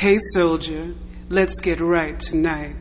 Hey soldier, let's get right tonight.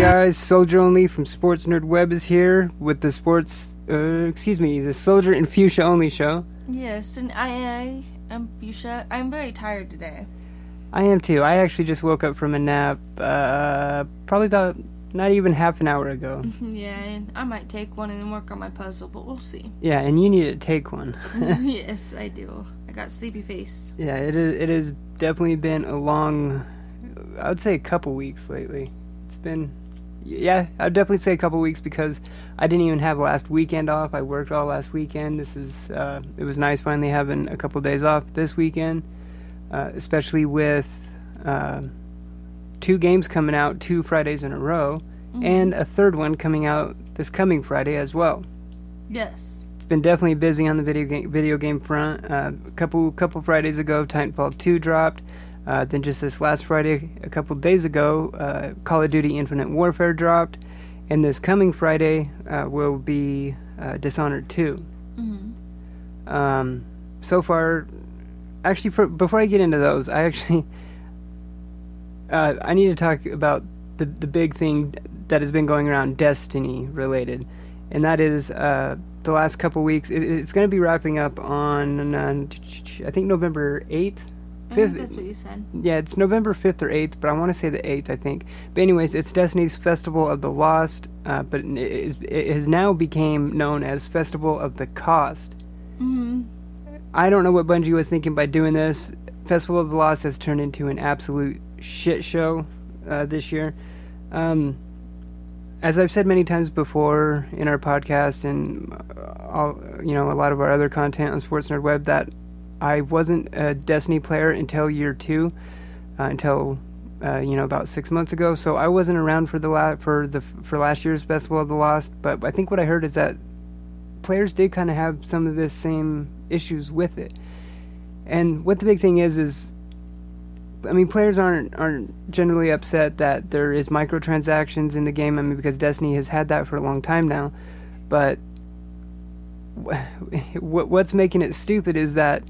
Guys? Solgr Only from Sports Nerd Web is here with the sports, uh, excuse me, the Solgr and Fusha Only show. Yes, and I, I am Fusha. I'm very tired today. I am too. I actually just woke up from a nap, uh, probably about not even half an hour ago. yeah, and I might take one and then work on my puzzle, but we'll see. Yeah, and you need to take one. yes, I do. I got sleepy face. yeah, it is. It has definitely been a long, I would say a couple weeks lately. It's been, yeah, I'd definitely say a couple weeks because I didn't even have last weekend off. I worked all last weekend. This is, uh, it was nice finally having a couple days off this weekend, uh, especially with uh, two games coming out two Fridays in a row, and a third one coming out this coming Friday as well Yes. it's been definitely busy on the video game video game front. Uh, a couple couple Fridays ago, Titanfall 2 dropped. Uh, then just this last Friday, a couple days ago, uh, Call of Duty Infinite Warfare dropped, and this coming Friday uh, will be uh, Dishonored 2. hmm Um, so far, actually, for, before I get into those, I actually uh, I need to talk about the the big thing that has been going around Destiny related, and that is uh, the last couple weeks. It, it's going to be wrapping up on uh, I think November eighth. Fifth, that's what you said. yeah, it's November 5th or 8th, but I want to say the 8th, I think. But anyways, it's Destiny's Festival of the Lost, uh, but it, is, it has now became known as Festival of the Cost. hmm I don't know what Bungie was thinking by doing this. Festival of the Lost has turned into an absolute shit show uh, this year. Um, as I've said many times before in our podcast and uh, all, you know a lot of our other content on Sports Nerd Web, that I wasn't a Destiny player until year two, uh, until uh, you know about six months ago. So I wasn't around for the la- for the for last year's Festival of the Lost. But I think what I heard is that players did kind of have some of the same issues with it. And what the big thing is is I mean players aren't aren't generally upset that there is microtransactions in the game. I mean because Destiny has had that for a long time now. But wh- what's making it stupid is that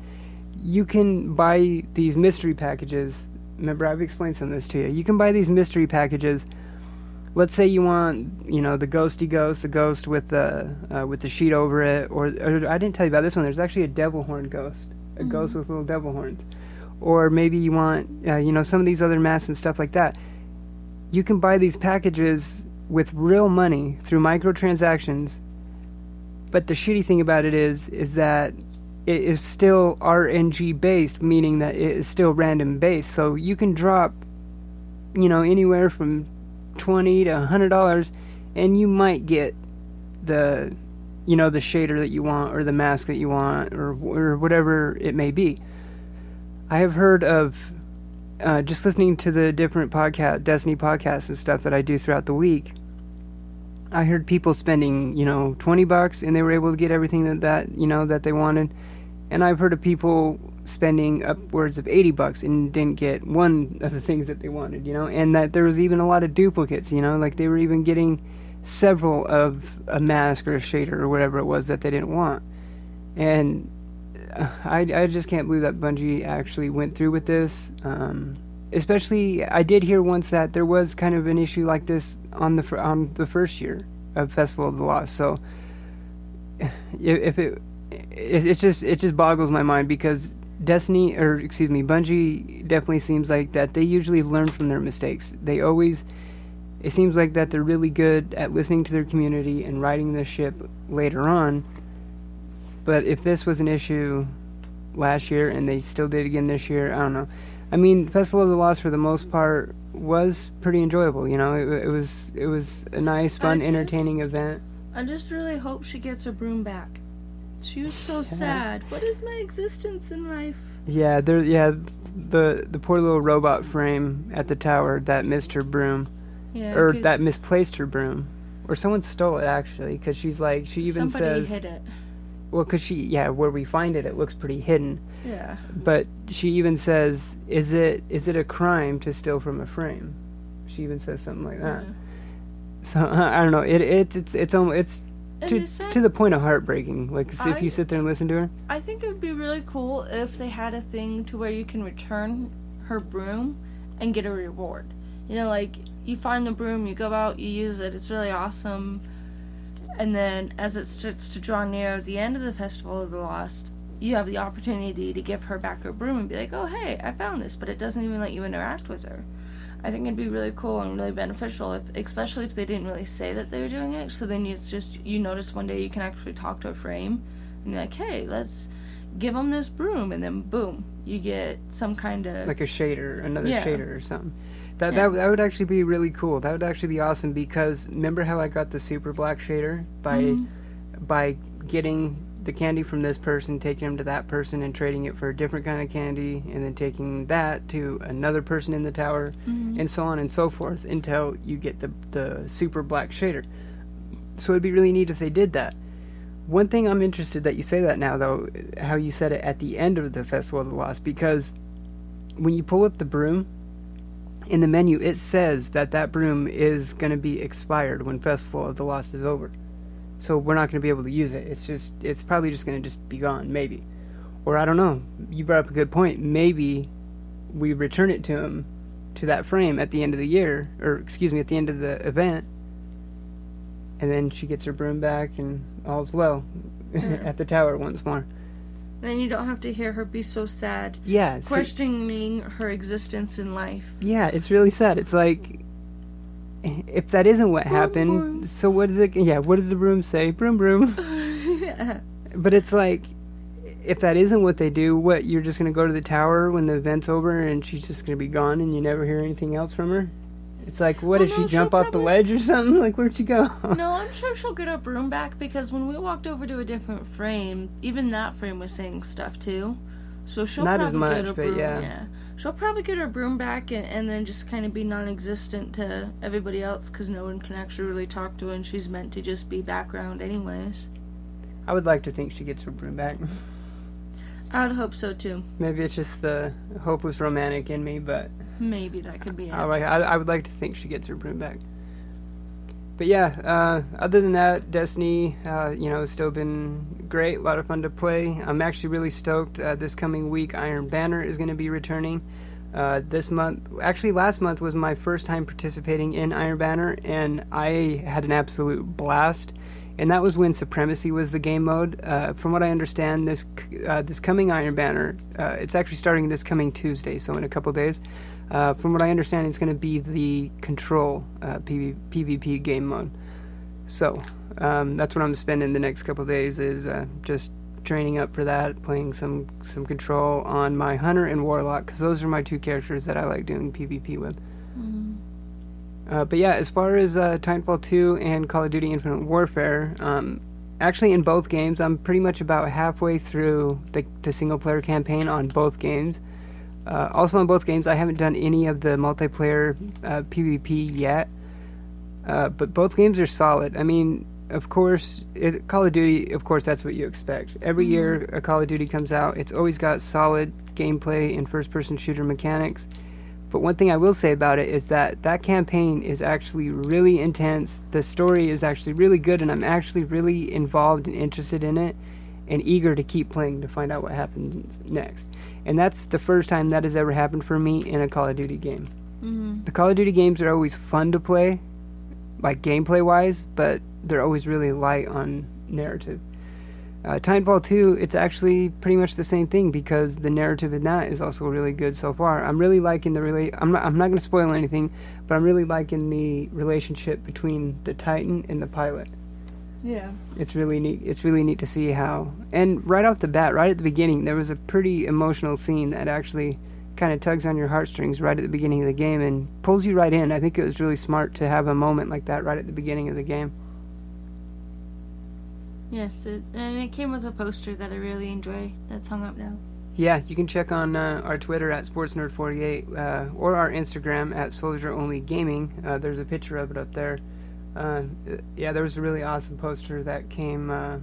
you can buy these mystery packages. Remember I've explained some of this to you. You can buy these mystery packages. Let's say you want you know the ghosty ghost the ghost with the uh, with the sheet over it or, or i didn't tell you about this one. There's actually a devil horn ghost a ghost with little devil horns. Or maybe you want uh, you know some of these other masks and stuff like that. You can buy these packages with real money through microtransactions. But the shitty thing about it is is that it is still rng based meaning that it is still random based. So you can drop you know anywhere from 20 to 100 dollars and you might get the you know the shader that you want or the mask that you want or or whatever it may be. I have heard of uh, just listening to the different podcast destiny podcasts and stuff that i do throughout the week i heard people spending you know 20 bucks and they were able to get everything that, that you know that they wanted and i've heard of people spending upwards of 80 bucks and didn't get one of the things that they wanted, you know, and that there was even a lot of duplicates, you know, like they were even getting several of a mask or a shader or whatever it was that they didn't want. And uh, I, I just can't believe that Bungie actually went through with this. Um, especially, I did hear once that there was kind of an issue like this on the fir- on the first year of Festival of the Lost. So if it it, it's just it just boggles my mind because Destiny or excuse me, Bungie definitely seems like that they usually learn from their mistakes. They always it seems like that they're really good at listening to their community and riding the ship later on. But if this was an issue last year and they still did again this year, I don't know. I mean, Festival of the Lost for the most part was pretty enjoyable. You know, it, it was it was a nice, fun, just- entertaining event. I just really hope she gets her broom back. She was so sad. What is my existence in life? Yeah, there. Yeah, the the poor little robot frame at the tower that missed her broom, Yeah. or that misplaced her broom, or someone stole it actually, because she's like she even somebody says, hid it. Well, because she yeah where we find it it looks pretty hidden, Yeah. but she even says, is it is it a crime to steal from a frame? She even says something like that. Yeah. So uh, I don't know. It it it's it's almost it's And to, said- to the point of heartbreaking. Like see if I- you sit there and listen to her. I think it would be really cool if they had a thing to where you can return her broom and get a reward. You know, like you find the broom, you go out, you use it, it's really awesome. And then as it starts to draw near the end of the Festival of the Lost, you have the opportunity to give her back her broom and be like, oh, hey, I found this, but it doesn't even let you interact with her. I think it'd be really cool and really beneficial, if, especially if they didn't really say that they were doing it. So then it's just, you notice one day you can actually talk to a frame and you're like, hey, let's give them this broom, and then boom, you get some kind of like a shader, another Yeah. shader or something. That, Yeah. that that would actually be really cool. That would actually be awesome because remember how I got the super black shader by Mhm. by getting the candy from this person, taking them to that person, and trading it for a different kind of candy, and then taking that to another person in the tower, Mhm. and so on and so forth until you get the the super black shader. So it'd be really neat if they did that. One thing I'm interested that you say that now though, how you said it at the end of the Festival of the Lost, because when you pull up the broom in the menu, it says that that broom is going to be expired when Festival of the Lost is over. So we're not going to be able to use it. It's just, it's probably just going to just be gone, maybe. Or I don't know. You brought up a good point. Maybe we return it to him, to that frame at the end of the year, or excuse me, at the end of the event, and then she gets her broom back and all's well Yeah. Mm. at the tower once more. Then you don't have to hear her be so sad, Yeah, questioning her existence in life. Yeah, it's really sad. It's like if that isn't what Broom, happened, broom. so what does it? Yeah, what does the broom say? Broom, broom. yeah. But it's like if that isn't what they do, what you're just gonna go to the tower when the event's over and she's just gonna be gone and you never hear anything else from her? It's like, what oh, Well, did she no, jump she'll off the ledge or something? Like, where'd she go? No, I'm sure she'll get her broom back because when we walked over to a different frame, even that frame was saying stuff too. So she'll Not as probably much, get her but broom. yeah. she'll probably get her broom back and, and then just kind of be non-existent to everybody else because no one can actually really talk to her, and she's meant to just be background anyways. I would like to think she gets her broom back. I would hope so too. Maybe it's just the hopeless romantic in me, but Maybe that could be it. I, like, I, I would like to think she gets her broom back. But yeah, uh, other than that, Destiny, uh, you know, has still been great. A lot of fun to play. I'm actually really stoked. Uh, this coming week, Iron Banner is going to be returning. Uh, this month, actually, last month was my first time participating in Iron Banner, and I had an absolute blast. And that was when Supremacy was the game mode. Uh, from what I understand, this uh, this coming Iron Banner, uh, it's actually starting this coming Tuesday, so in a couple days. Uh, from what I understand, it's going to be the Control uh, PV- PvP game mode. So um, that's what I'm spending the next couple days is uh, just training up for that, playing some some Control on my Hunter and Warlock, because those are my two characters that I like doing PvP with. Uh, but yeah, as far as uh, Titanfall 2 and Call of Duty Infinite Warfare, um, actually in both games, I'm pretty much about halfway through the, the single player campaign on both games. Uh, also, on both games, I haven't done any of the multiplayer uh, PvP yet. Uh, but both games are solid. I mean, of course, it, Call of Duty, of course, that's what you expect. Every Mhm. year a Call of Duty comes out, it's always got solid gameplay and first person shooter mechanics. But one thing I will say about it is that that campaign is actually really intense. The story is actually really good, and I'm actually really involved and interested in it and eager to keep playing to find out what happens next. And that's the first time that has ever happened for me in a Call of Duty game. Mhm. The Call of Duty games are always fun to play, like gameplay wise, but they're always really light on narrative. Uh, Titanfall 2, it's actually pretty much the same thing because the narrative in that is also really good so far. I'm really liking the rela- I'm not I'm not going to spoil anything, but I'm really liking the relationship between the Titan and the pilot. Yeah. It's really neat. It's really neat to see how. And right off the bat, right at the beginning, there was a pretty emotional scene that actually kind of tugs on your heartstrings right at the beginning of the game and pulls you right in. I think it was really smart to have a moment like that right at the beginning of the game. Yes, it, and it came with a poster that I really enjoy. That's hung up now. Yeah, you can check on uh, our Twitter at SportsNerd48 uh, or our Instagram at Solgr Only Gaming. Uh, there's a picture of it up there. Uh, yeah, there was a really awesome poster that came uh,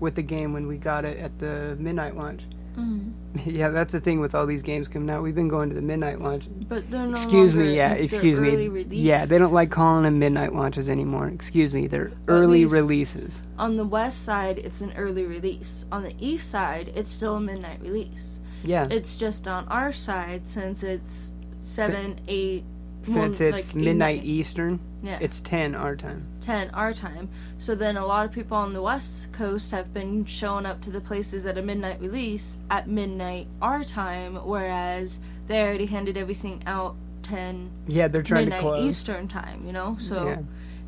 with the game when we got it at the midnight launch. Mm. yeah, that's the thing with all these games coming out. We've been going to the midnight launch. But they're no Excuse longer me, yeah, excuse me. release. Yeah, they don't like calling them midnight launches anymore. Excuse me, they're at early releases. On the west side, it's an early release. On the east side, it's still a midnight release. Yeah, It's just on our side since it's seven, eight. Well, since it's like, midnight Eastern, Yeah. it's 10 our time. 10 our time. So then a lot of people on the west coast have been showing up to the places at a midnight release at midnight our time, whereas they already handed everything out 10 Yeah, they're trying midnight to close. Eastern time. You know, so. yeah.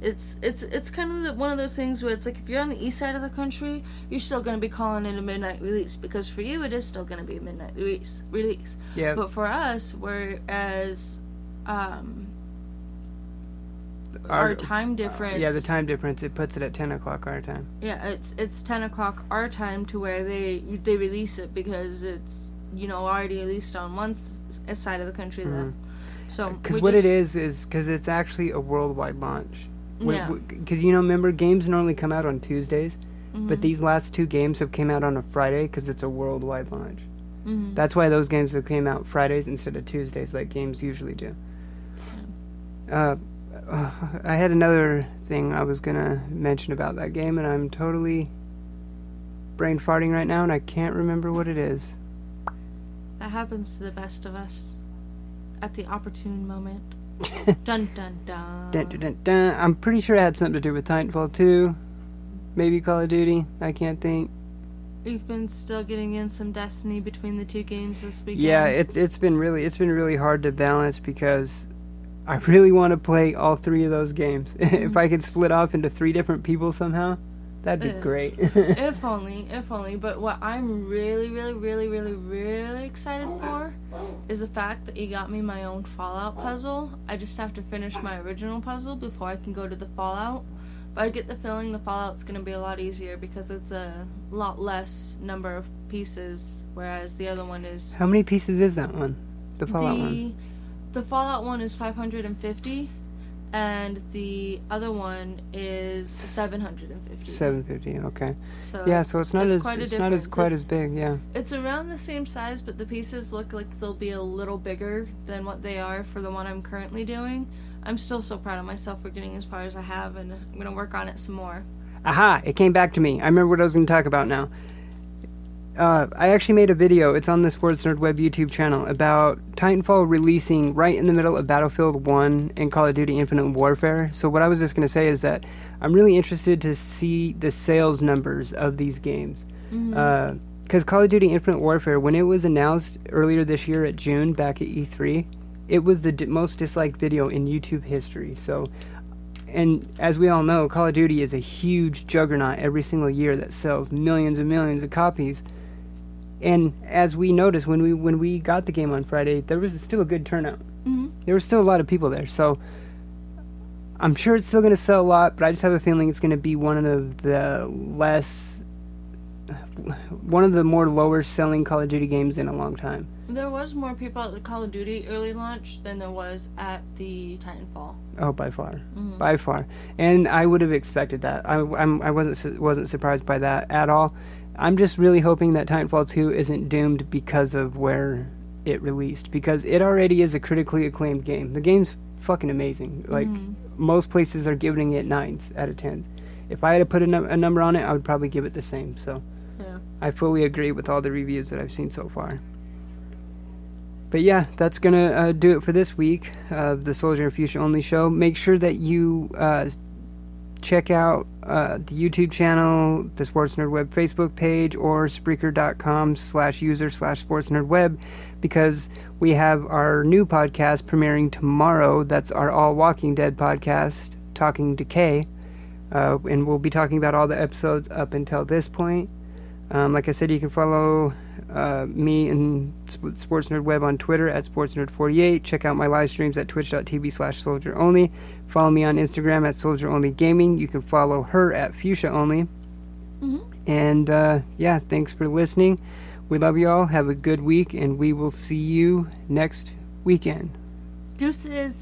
it's it's it's kind of the, one of those things where it's like if you're on the east side of the country, you're still gonna be calling it a midnight release because for you it is still gonna be a midnight release release. Yeah, But for us, whereas um, our, time difference, Yeah, the time difference it puts it at ten o'clock our time. yeah, it's it's ten o'clock our time to where they they release it because it's you know already released on one side of the country then. So Because what just- it is is because it's actually a worldwide launch. Yeah. Because you know, remember games normally come out on Tuesdays, but Mhm, these last two games have came out on a Friday because it's a worldwide launch. mhm. That's why those games have came out Fridays instead of Tuesdays, like games usually do. Uh, I had another thing I was gonna mention about that game, and I'm totally brain farting right now, and I can't remember what it is. that happens to the best of us at the opportune moment. Dun dun dun. Dun, dun, dun, dun. I'm pretty sure it had something to do with Titanfall 2. Maybe Call of Duty. I can't think. We've been still getting in some Destiny between the two games this weekend. Yeah, it's it's been really it's been really hard to balance because I really want to play all three of those games. if I could split off into three different people somehow, that'd be Uh, great. if only, if only. But what I'm really, really, really, really, really excited for is the fact that you got me my own Fallout puzzle. I just have to finish my original puzzle before I can go to the Fallout. But I get the feeling the Fallout's gonna be a lot easier because it's a lot less number of pieces, whereas the other one is How many pieces is that one? The Fallout the one. The Fallout one is 550, and the other one is 750. 750. Okay. So Yeah, so it's not as quite it's not as quite It's- as big. Yeah. It's around the same size, but the pieces look like they'll be a little bigger than what they are for the one I'm currently doing. I'm still so proud of myself for getting as far as I have, and I'm gonna work on it some more. Aha! It came back to me. I remember what I was going to talk about now. Uh, I actually made a video. It's on the Sports Nerd Web YouTube channel about Titanfall releasing right in the middle of Battlefield 1 and Call of Duty Infinite Warfare. So what I was just going to say is that I'm really interested to see the sales numbers of these games. Because Call of Duty Infinite Warfare, when it was announced earlier this year at June, back at E3, it was the di- most disliked video in YouTube history. So, and as we all know, Call of Duty is a huge juggernaut every single year that sells millions and millions of copies. And as we noticed when we when we got the game on Friday, there was still a good turnout. Mhm. There were still a lot of people there. So, I'm sure it's still going to sell a lot, but I just have a feeling it's going to be one of the less one of the more lower selling Call of Duty games in a long time. There was more people at the Call of Duty early launch than there was at the Titanfall. Oh, by far, Mhm. by far, and I would have expected that. I I'm, I wasn't su- wasn't surprised by that at all. I'm just really hoping that Titanfall 2 isn't doomed because of where it released, because it already is a critically acclaimed game. The game's fucking amazing. Like Mhm. most places are giving it nines out of tens. If I had to put a, num- a number on it, I would probably give it the same. So. Yeah. I fully agree with all the reviews that I've seen so far. But yeah, that's gonna uh, do it for this week of the Solgr and Fusha Only show. Make sure that you uh, check out uh, the YouTube channel, the Sports Nerd Web Facebook page, or Spreaker.com slash user slash Sports Nerd Web, because we have our new podcast premiering tomorrow. That's our All Walking Dead podcast, Talking Decay, uh, and we'll be talking about all the episodes up until this point. Um, like I said, you can follow uh, me and Sp- Sports Nerd Web on Twitter at SportsNerd48. Check out my live streams at twitch.tv slash solgr only. Follow me on Instagram at solgr only gaming. You can follow her at fusha only. Mhm. And uh, yeah, thanks for listening. We love you all. Have a good week, and we will see you next weekend. Deuces.